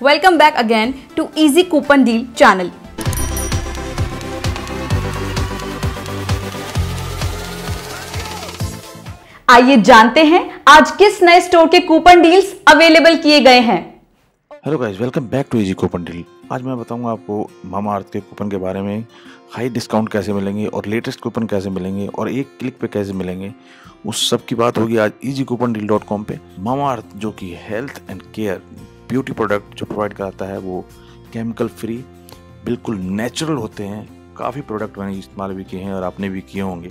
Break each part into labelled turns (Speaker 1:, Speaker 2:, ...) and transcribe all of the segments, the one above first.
Speaker 1: Welcome back again to Easy Coupon Deal channel. आइए जानते हैं आज किस नए स्टोर के कूपन डील्स अवेलेबल किए गए हैं।
Speaker 2: Hello guys welcome back to easy coupon deal आज मैं बताऊँगा आपको मामा अर्थ के कूपन के बारे में हाई डिस्काउंट कैसे मिलेंगे और लेटेस्ट कूपन कैसे मिलेंगे और एक क्लिक पे कैसे मिलेंगे। उस सब की बात होगी आज easy coupon deal dot com पे। मामा अर्थ जो कि health and care beauty product जो प्रोवाइड कराता है वो केमिकल फ्री, बिल्कुल नेचुरल होते हैं। काफ़ी प्रोडक्ट मैंने इस्तेमाल भी किए हैं और आपने भी किए होंगे।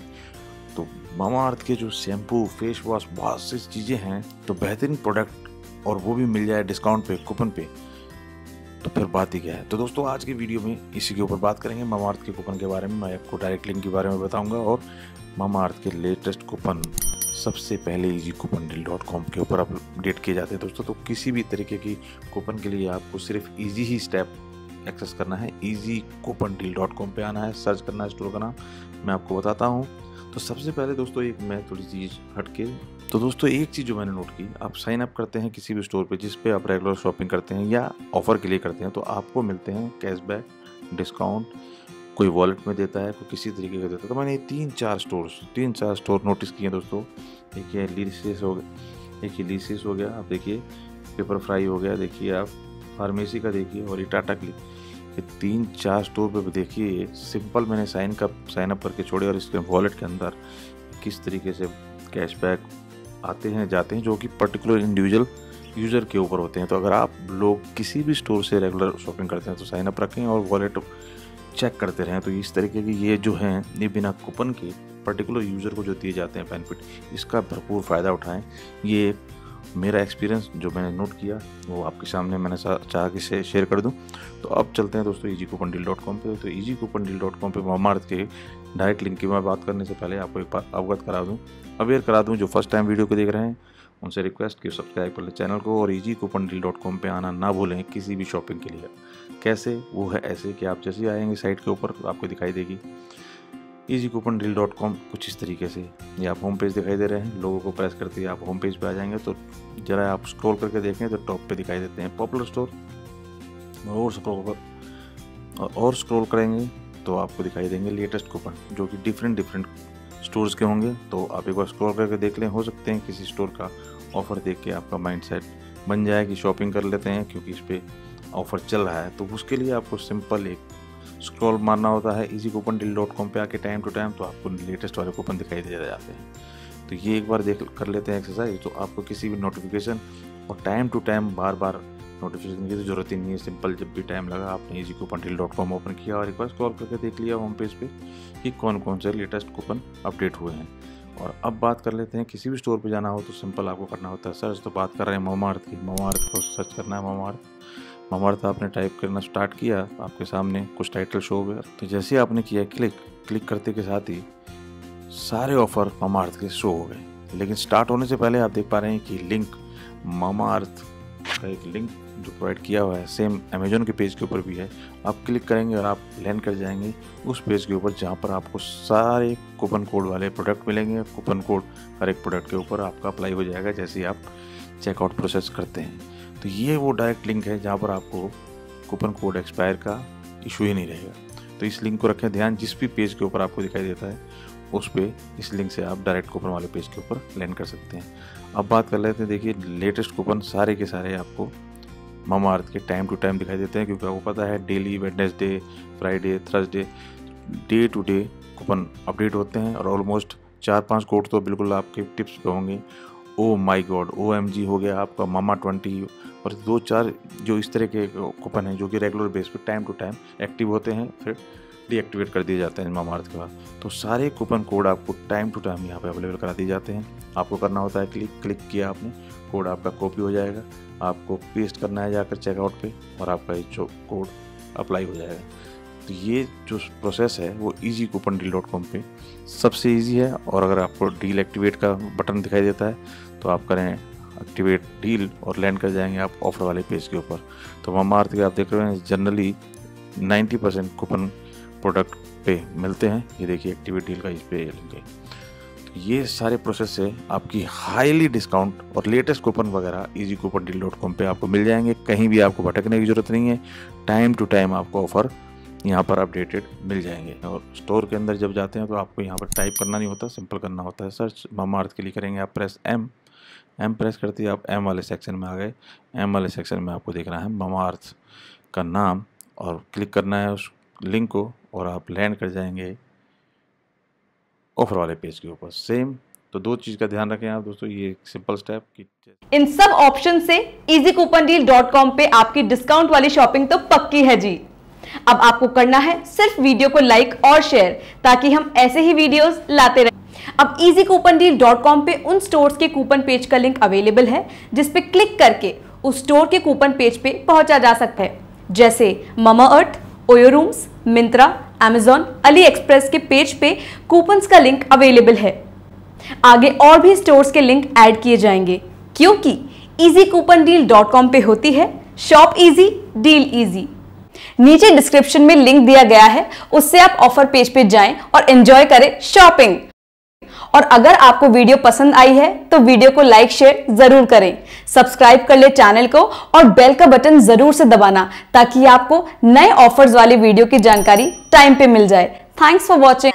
Speaker 2: तो मामा अर्थ के जो शैम्पू, फेस वॉश, बहुत सी चीज़ें हैं तो बेहतरीन प्रोडक्ट और वो भी मिल जाए डिस्काउंट पे, कूपन पे तो फिर बात ही क्या है। तो दोस्तों, आज की वीडियो में इसी के ऊपर बात करेंगे। मामा अर्थ के कूपन के बारे में, मैं आपको डायरेक्ट लिंक के बारे में बताऊँगा और मामा अर्थ के लेटेस्ट कूपन। सबसे पहले easy coupon deal dot com के ऊपर अपडेट किए जाते हैं दोस्तों तो किसी भी तरीके की कूपन के लिए आपको सिर्फ़ इजी ही स्टेप एक्सेस करना है। Easy coupon deal dot com पर आना है सर्च करना है स्टोर का नाम मैं आपको बताता हूँ। तो सबसे पहले दोस्तों, एक मैं थोड़ी चीज़ हट के तो दोस्तों, एक चीज़ जो मैंने नोट की, आप साइन अप करते हैं किसी भी स्टोर पे, जिस पे आप रेगुलर शॉपिंग करते हैं या ऑफ़र के लिए करते हैं तो आपको मिलते हैं कैशबैक डिस्काउंट कोई वॉलेट में देता है, कोई किसी तरीके का देता है। तो मैंने तीन चार स्टोर तीन चार स्टोर नोटिस किए दोस्तों। देखिए लीसिस हो गया। देखिए लीसिस हो गया। आप देखिए, पेपर फ्राई हो गया। देखिए, आप फार्मेसी का देखिए और ये टाटा क्लिक। ये तीन, चार स्टोर पे देखिए सिंपल मैंने साइन का, साइन अप करके छोड़े और इसके वॉलेट के अंदर किस तरीके से कैशबैक आते हैं, जाते हैं, जो कि पर्टिकुलर इंडिविजुअल यूज़र के ऊपर होते हैं। तो अगर आप लोग किसी भी स्टोर से रेगुलर शॉपिंग करते हैं तो साइन अप रखें और वॉलेट चेक करते रहें। तो इस तरीके की ये जो हैं, ये बिना कूपन के पर्टिकुलर यूज़र को जो दिए जाते हैं बेनिफिट इसका भरपूर फ़ायदा उठाएँ। ये मेरा एक्सपीरियंस जो मैंने नोट किया, वो आपके सामने मैंने चाह के से शेयर कर दूँ। तो अब चलते हैं दोस्तों easy coupon deal dot com पर तो easy coupon deal dot com पर मामार्थ के डायरेक्ट लिंक की मैं बात करने से पहले आपको एक बार अवगत करा दूँ। अवेयर करा दूँ जो फ़र्स्ट टाइम वीडियो को देख रहे हैं, उनसे रिक्वेस्ट कि सब्सक्राइब कर ले चैनल को और easy coupon deal dot com पर आना ना भूलें किसी भी शॉपिंग के लिए। कैसे? वो है ऐसे कि आप जैसे ही आएँगे साइट के ऊपर, आपको दिखाई देगी। Easy coupon deal dot com कुछ इस तरीके से। ये आप होम पेज दिखाई दे रहे हैं, लोगों को प्रेस करते ही आप होम पेज पे आ जाएँगे तो ज़रा आप स्क्रॉल करके देखें तो टॉप पे दिखाई देते हैं पॉपुलर स्टोर और स्क्रॉल कर, और स्क्रॉल करेंगे तो आपको दिखाई देंगे लेटेस्ट कूपन जो कि डिफरेंट डिफरेंट स्टोर्स के होंगे। तो आप एक बार स्क्रॉल करके देख लें, हो सकते हैं किसी स्टोर का ऑफ़र देख के आपका माइंड बन जाए कि शॉपिंग कर लेते हैं, क्योंकि इस पर ऑफ़र चल रहा है। तो उसके लिए आपको सिंपल एक स्क्रॉल मारना होता है easy coupon deal dot com पर आके टाइम टू टाइम तो आपको लेटेस्ट वाले कूपन दिखाई दे जाते हैं। तो ये एक बार देख कर लेते हैं एक्सरसाइज तो आपको किसी भी नोटिफिकेशन और टाइम टू टाइम बार बार नोटिफिकेशन की तो ज़रूरत ही नहीं है। सिंपल जब भी टाइम लगा, आपने easy coupon deal dot com open किया और एक बार स्क्रॉल करके देख लिया होम पेज पे कि कौन कौन से लेटेस्ट कूपन अपडेट हुए हैं। और अब बात कर लेते हैं, किसी भी स्टोर पे जाना हो तो सिंपल आपको करना होता है। सर्च तो बात कर रहे हैं मोमार्थ की। मोमार्थ को सर्च करना है मोमार्थ ममर्थ आपने टाइप करना स्टार्ट किया, आपके सामने कुछ टाइटल शो हो गया तो जैसे आपने किया क्लिक क्लिक करते के साथ ही सारे ऑफ़र मामा अर्थ के शो हो गए। लेकिन स्टार्ट होने से पहले आप देख पा रहे हैं कि लिंक मामा अर्थ का एक लिंक जो प्रोवाइड किया हुआ है सेम अमेजोन के पेज के ऊपर भी है। आप क्लिक करेंगे और आप लैंड कर जाएँगे उस पेज के ऊपर जहाँ पर आपको सारे कूपन कोड वाले प्रोडक्ट मिलेंगे। कूपन कोड हर एक प्रोडक्ट के ऊपर आपका अप्लाई हो जाएगा, जैसे आप चेकआउट प्रोसेस करते हैं। तो ये वो डायरेक्ट लिंक है जहाँ पर आपको कूपन कोड एक्सपायर का इशू ही नहीं रहेगा। तो इस लिंक को रखें, ध्यान जिस भी पेज के ऊपर आपको दिखाई देता है, उस पर इस लिंक से आप डायरेक्ट कूपन वाले पेज के ऊपर लैंड कर सकते हैं। अब बात कर लेते हैं, देखिए लेटेस्ट कूपन सारे के सारे आपको मामा अर्थ के टाइम टू टाइम दिखाई देते हैं, क्योंकि आपको पता है daily Wednesday Friday Thursday day to day coupon update होते हैं और ऑलमोस्ट चार पाँच कोड तो बिल्कुल आपके टिप्स पे होंगे। ओ माई गॉड ओ एम जी हो गया आपका मामा ट्वेंटी और दो चार जो इस तरह के कूपन हैं जो कि रेगुलर बेस पर टाइम टू टाइम एक्टिव होते हैं, फिर डीएक्टिवेट कर दिए जाते हैं मामा अर्थ के बाद। तो सारे कूपन कोड आपको टाइम टू टाइम यहाँ पे अवेलेबल करा दिए जाते हैं। आपको करना होता है क्लिक क्लिक किया आपने कोड आपका कॉपी हो जाएगा। आपको पेस्ट करना है जाकर चेकआउट पे और आपका जो कोड अप्लाई हो जाएगा। तो ये जो प्रोसेस है, वो easy coupon deal dot com पर सबसे ईजी है और अगर आपको डील एक्टिवेट का बटन दिखाई देता है तो आप करें एक्टिवेट डील और लैंड कर जाएँगे आप ऑफ़र वाले पेज के ऊपर। तो मामा अर्थ के आप देख रहे हैं जनरली 90 परसेंट कूपन प्रोडक्ट पे मिलते हैं। ये देखिए एक्टिवेट डील का इस पे लिंक है। तो ये सारे प्रोसेस से आपकी हाईली डिस्काउंट और लेटेस्ट कूपन वगैरह easy coupon deal dot com पर आपको मिल जाएँगे। कहीं भी आपको भटकने की ज़रूरत नहीं है। टाइम टू टाइम आपको ऑफ़र यहाँ पर अपडेटेड मिल जाएँगे। और स्टोर के अंदर जब जाते हैं तो आपको यहाँ पर टाइप करना नहीं होता सिंपल करना होता है। सर्च मामा अर्थ के लिए करेंगे आप प्रेस एम एम प्रेस करते ही, आप एम वाले सेक्शन में आ गए। एम वाले सेक्शन में आपको देखना है मामा अर्थ का नाम और क्लिक करना है उस लिंक को और आप लैंड कर जाएँगे ऑफ़र वाले पेज के ऊपर। सेम तो दो चीज़ का ध्यान रखें आप दोस्तों, ये सिंपल स्टेप की
Speaker 1: इन सब ऑप्शन से कॉम पे आपकी डिस्काउंट वाली शॉपिंग तो पक्की है जी। अब आपको करना है सिर्फ़ वीडियो को लाइक और शेयर ताकि हम ऐसे ही वीडियोस लाते रहें। अब easy coupon deal dot com पे उन स्टोर्स के कूपन पेज का लिंक अवेलेबल है, जिस पे क्लिक करके उस स्टोर के कूपन पेज पे पहुँचा जा सकता है। जैसे Mamaearth OYO rooms Myntra Amazon AliExpress के पेज पे कूपन्स का लिंक अवेलेबल है। आगे और भी स्टोर्स के लिंक ऐड किए जाएँगे, क्योंकि easy coupon deal dot com पे होती है। शॉप इजी डील इजी नीचे डिस्क्रिप्शन में लिंक दिया गया है, उससे आप ऑफ़र पेज पे जाएँ और एंजॉय करें शॉपिंग और अगर आपको वीडियो पसंद आई है तो वीडियो को लाइक, शेयर ज़रूर करें। सब्सक्राइब कर ले चैनल को और बेल का बटन ज़रूर से दबाना, ताकि आपको नए ऑफर्स वाली वीडियो की जानकारी टाइम पे मिल जाए। Thanks for watching